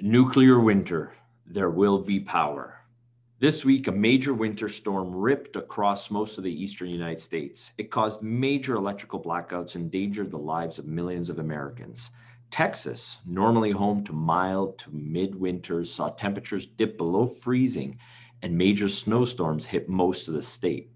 Nuclear winter, there will be power. This week, a major winter storm ripped across most of the eastern United States. It caused major electrical blackouts and endangered the lives of millions of Americans. Texas, normally home to mild to midwinters, saw temperatures dip below freezing and major snowstorms hit most of the state.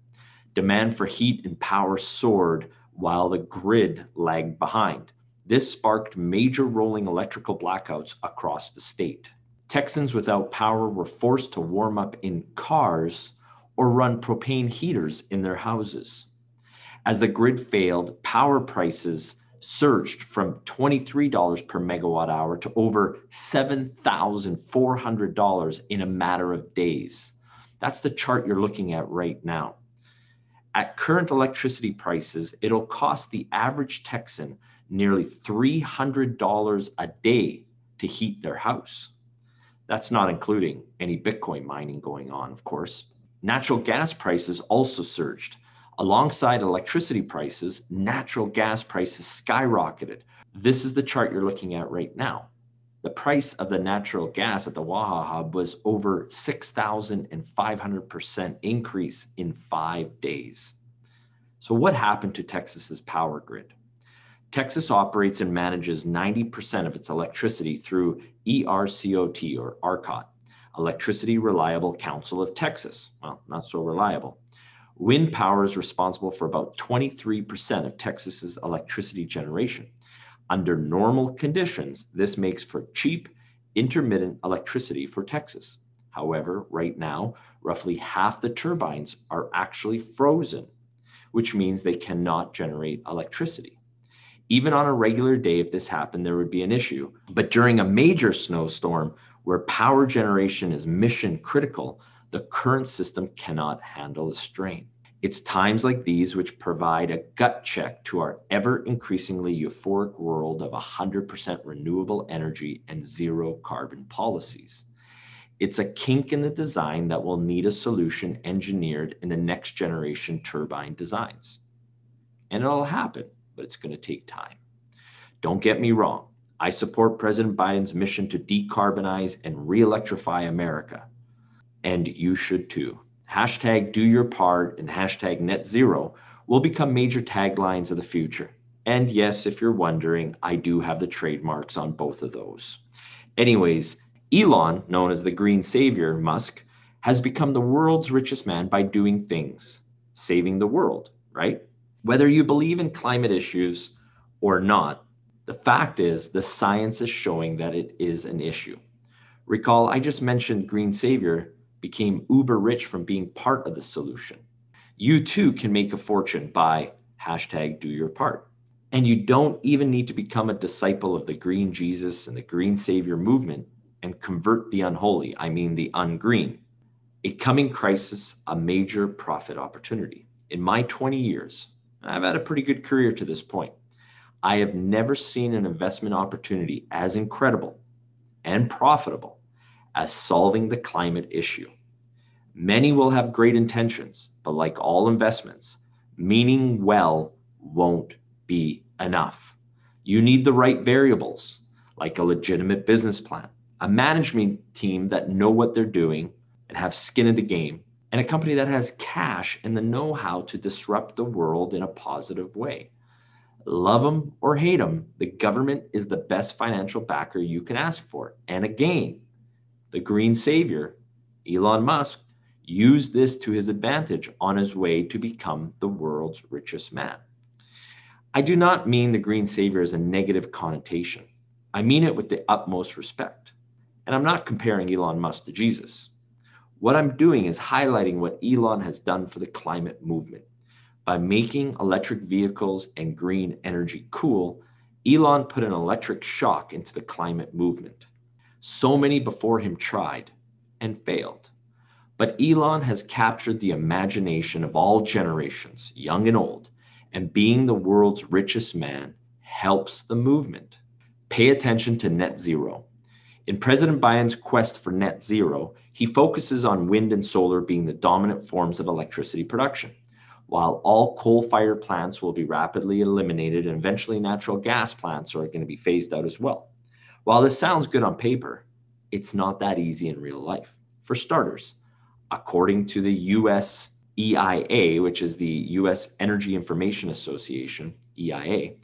Demand for heat and power soared while the grid lagged behind. This sparked major rolling electrical blackouts across the state. Texans without power were forced to warm up in cars or run propane heaters in their houses. As the grid failed, power prices surged from $23 per megawatt hour to over $7,400 in a matter of days. That's the chart you're looking at right now. At current electricity prices, it'll cost the average Texan nearly $300 a day to heat their house. That's not including any Bitcoin mining going on, of course. Natural gas prices also surged. Alongside electricity prices, natural gas prices skyrocketed. This is the chart you're looking at right now. The price of the natural gas at the Waha hub was over 6,500% increase in five days. So, what happened to Texas's power grid? Texas operates and manages 90% of its electricity through ERCOT or ERCOT, Electricity Reliable Council of Texas. Well, not so reliable. Wind power is responsible for about 23% of Texas's electricity generation. Under normal conditions, this makes for cheap, intermittent electricity for Texas. However, right now, roughly half the turbines are actually frozen, which means they cannot generate electricity. Even on a regular day, if this happened, there would be an issue. But during a major snowstorm where power generation is mission critical, the current system cannot handle the strain. It's times like these which provide a gut check to our ever increasingly euphoric world of 100% renewable energy and zero carbon policies. It's a kink in the design that will need a solution engineered in the next generation turbine designs. And it'll happen but it's going to take time. Don't get me wrong. I support President Biden's mission to decarbonize and re electrify America. And you should too. Hashtag do your part and hashtag net zero will become major taglines of the future. And yes, if you're wondering, I do have the trademarks on both of those. Anyways, Elon, known as the green savior, Musk, has become the world's richest man by doing things, saving the world, right? Whether you believe in climate issues or not, the fact is the science is showing that it is an issue. Recall, I just mentioned Green Savior became uber rich from being part of the solution. You too can make a fortune by hashtag do your part. And you don't even need to become a disciple of the Green Jesus and the Green Savior movement and convert the unholy, I mean the ungreen. A coming crisis, a major profit opportunity. In my 20 years, I've had a pretty good career to this point. I have never seen an investment opportunity as incredible and profitable as solving the climate issue. Many will have great intentions, but like all investments, meaning well won't be enough. You need the right variables, like a legitimate business plan, a management team that know what they're doing and have skin in the game, and a company that has cash and the know how to disrupt the world in a positive way. Love them or hate them, the government is the best financial backer you can ask for. And again, the green savior, Elon Musk, used this to his advantage on his way to become the world's richest man. I do not mean the green savior as a negative connotation. I mean it with the utmost respect. And I'm not comparing Elon Musk to Jesus. What I'm doing is highlighting what Elon has done for the climate movement. By making electric vehicles and green energy cool, Elon put an electric shock into the climate movement. So many before him tried and failed. But Elon has captured the imagination of all generations, young and old, and being the world's richest man helps the movement. Pay attention to net zero. In President Biden's quest for net zero, he focuses on wind and solar being the dominant forms of electricity production. While all coal fired plants will be rapidly eliminated and eventually natural gas plants are going to be phased out as well. While this sounds good on paper, it's not that easy in real life. For starters, according to the US EIA, which is the US Energy Information Association, EIA,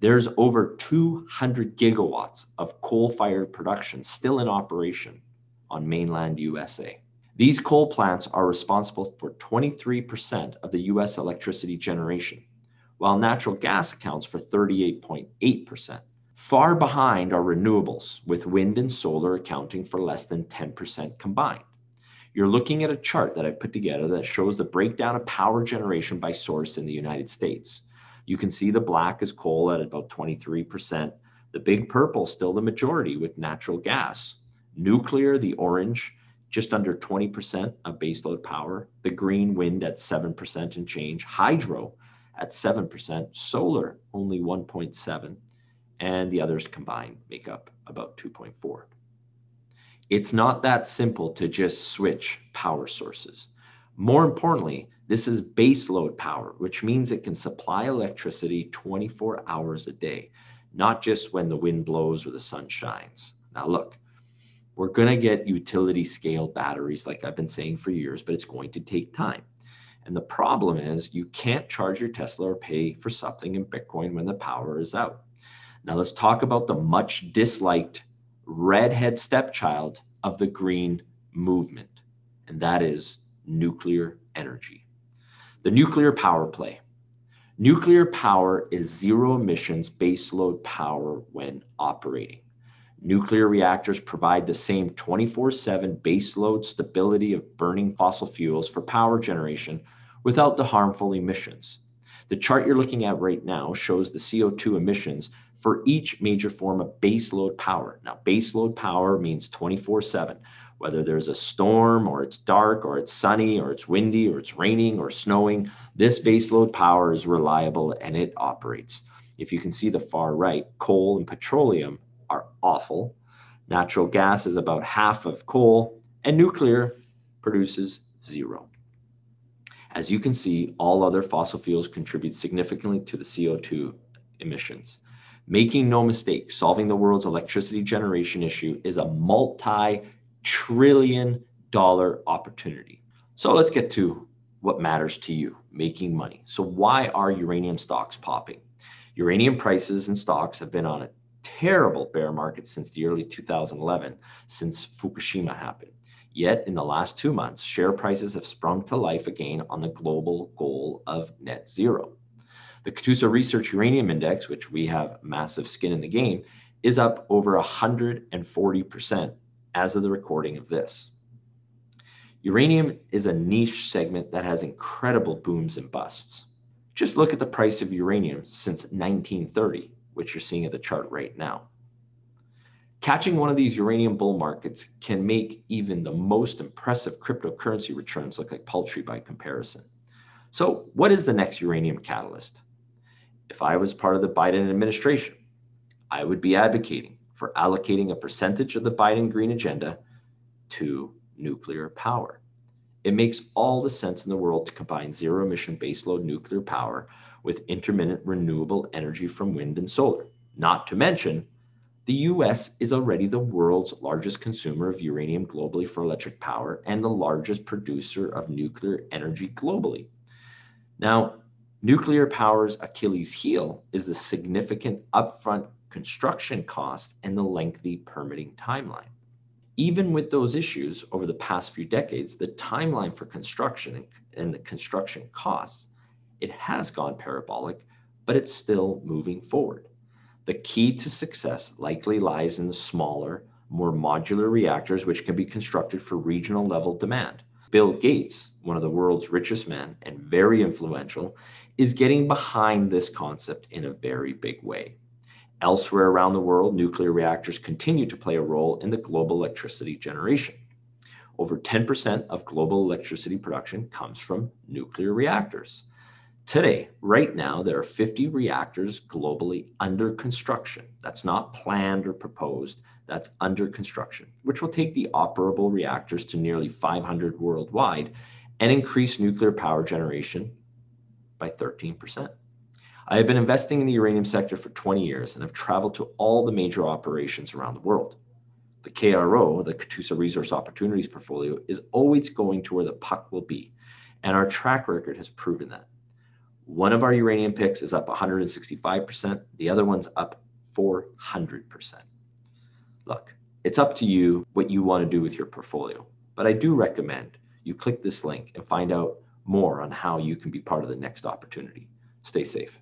there's over 200 gigawatts of coal fired production still in operation on mainland USA. These coal plants are responsible for 23% of the US electricity generation, while natural gas accounts for 38.8%. Far behind are renewables, with wind and solar accounting for less than 10% combined. You're looking at a chart that I've put together that shows the breakdown of power generation by source in the United States. You can see the black is coal at about 23%. The big purple still the majority with natural gas. Nuclear, the orange, just under 20% of baseload power. The green wind at 7% and change. Hydro at 7%. Solar only 1.7 and the others combined make up about 2.4. It's not that simple to just switch power sources. More importantly, this is baseload power, which means it can supply electricity 24 hours a day, not just when the wind blows or the sun shines. Now, look, we're going to get utility scale batteries, like I've been saying for years, but it's going to take time. And the problem is, you can't charge your Tesla or pay for something in Bitcoin when the power is out. Now, let's talk about the much disliked redhead stepchild of the green movement, and that is nuclear energy. The nuclear power play. Nuclear power is zero emissions baseload power when operating. Nuclear reactors provide the same 24 7 baseload stability of burning fossil fuels for power generation without the harmful emissions. The chart you're looking at right now shows the CO2 emissions for each major form of baseload power. Now, baseload power means 24 7 whether there's a storm or it's dark or it's sunny or it's windy or it's raining or snowing, this baseload power is reliable and it operates. If you can see the far right, coal and petroleum are awful. Natural gas is about half of coal, and nuclear produces zero. As you can see, all other fossil fuels contribute significantly to the CO2 emissions. Making no mistake, solving the world's electricity generation issue is a multi trillion dollar opportunity. So let's get to what matters to you making money. So, why are uranium stocks popping? Uranium prices and stocks have been on a terrible bear market since the early 2011, since Fukushima happened. Yet, in the last two months, share prices have sprung to life again on the global goal of net zero. The Katusa Research Uranium Index, which we have massive skin in the game, is up over 140% as of the recording of this. Uranium is a niche segment that has incredible booms and busts. Just look at the price of uranium since 1930, which you're seeing at the chart right now. Catching one of these uranium bull markets can make even the most impressive cryptocurrency returns look like paltry by comparison. So, what is the next uranium catalyst? If I was part of the Biden administration, I would be advocating for allocating a percentage of the Biden green agenda to nuclear power. It makes all the sense in the world to combine zero emission baseload nuclear power with intermittent renewable energy from wind and solar. Not to mention, the US is already the world's largest consumer of uranium globally for electric power and the largest producer of nuclear energy globally. Now, nuclear power's Achilles heel is the significant upfront construction costs, and the lengthy permitting timeline. Even with those issues over the past few decades, the timeline for construction and the construction costs, it has gone parabolic, but it's still moving forward. The key to success likely lies in the smaller, more modular reactors which can be constructed for regional level demand. Bill Gates, one of the world's richest men and very influential, is getting behind this concept in a very big way. Elsewhere around the world, nuclear reactors continue to play a role in the global electricity generation. Over 10% of global electricity production comes from nuclear reactors. Today, right now, there are 50 reactors globally under construction. That's not planned or proposed, that's under construction, which will take the operable reactors to nearly 500 worldwide and increase nuclear power generation by 13%. I have been investing in the uranium sector for 20 years and have traveled to all the major operations around the world. The KRO, the Katusa Resource Opportunities Portfolio, is always going to where the puck will be. And our track record has proven that. One of our uranium picks is up 165%, the other one's up 400%. Look, it's up to you what you want to do with your portfolio, but I do recommend you click this link and find out more on how you can be part of the next opportunity. Stay safe.